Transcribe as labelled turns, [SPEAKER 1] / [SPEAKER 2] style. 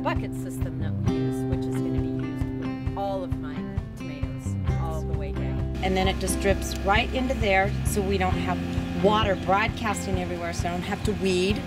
[SPEAKER 1] the bucket system that we use, which is going to be used with all of my tomatoes all the way down.
[SPEAKER 2] And then it just drips right into there so we don't have water broadcasting everywhere so I don't have to weed.